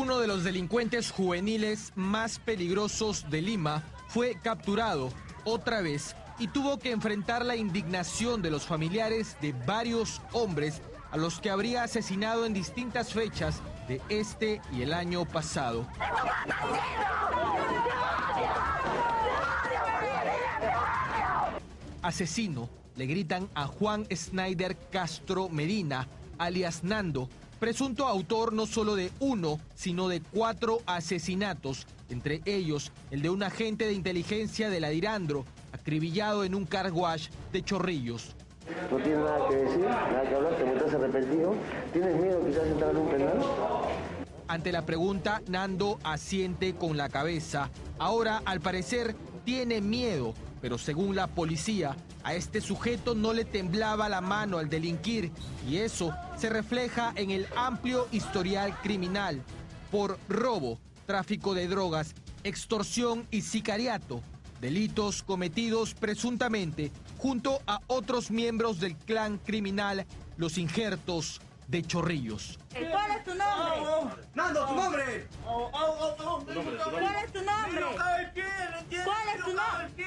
Uno de los delincuentes juveniles más peligrosos de Lima fue capturado otra vez y tuvo que enfrentar la indignación de los familiares de varios hombres a los que habría asesinado en distintas fechas de este y el año pasado. Asesino, le gritan a Juan Snyder Castro Medina, alias Nando, presunto autor no solo de uno, sino de cuatro asesinatos, entre ellos el de un agente de inteligencia de la Dirandro, acribillado en un car wash de Chorrillos. No tienes nada que decir, nada que hablar, te muestras arrepentido. ¿Tienes miedo quizás de entrar en un penal? Ante la pregunta, Nando asiente con la cabeza. Ahora, al parecer, tiene miedo, pero según la policía, a este sujeto no le temblaba la mano al delinquir y eso se refleja en el amplio historial criminal por robo, tráfico de drogas, extorsión y sicariato, delitos cometidos presuntamente junto a otros miembros del clan criminal Los Injertos de Chorrillos. ¿Cuál es tu nombre? Nando, tu nombre. ¿Cuál es tu nombre? ¿Cuál es tu nombre?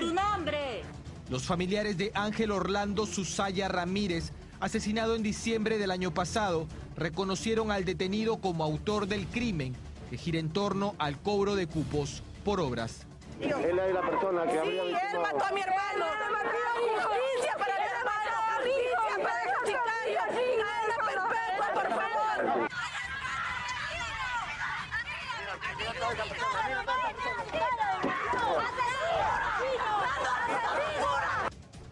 Tu nombre. Los familiares de Ángel Orlando Susaya Ramírez, asesinado en diciembre del año pasado, reconocieron al detenido como autor del crimen que gira en torno al cobro de cupos por obras. Él es la persona que Sí, habría él victimado. mató a mi hermano. Justicia para mi hermano. Justicia para el sicario. Cadena perpetua, por favor.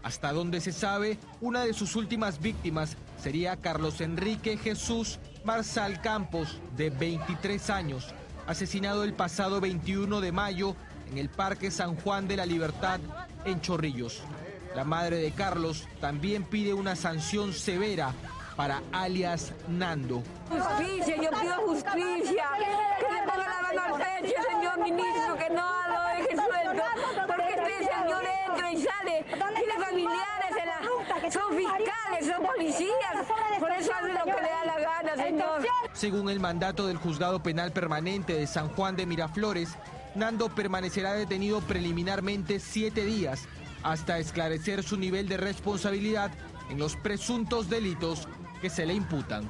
Hasta donde se sabe, una de sus últimas víctimas sería Carlos Enrique Jesús Marsal Campos, de 23 años, asesinado el pasado 21 de mayo en el Parque San Juan de la Libertad en Chorrillos. La madre de Carlos también pide una sanción severa para alias Nando. Justicia, yo pido justicia. Que le ponga la mano al pecho, señor ministro, que no lo deje suelto. Porque este Tiene familiares, en la- son fiscales, son policías. Por eso hace lo que le da la gana, señor. Según el mandato del Juzgado Penal Permanente de San Juan de Miraflores, Nando permanecerá detenido preliminarmente siete días hasta esclarecer su nivel de responsabilidad en los presuntos delitos que se le imputan.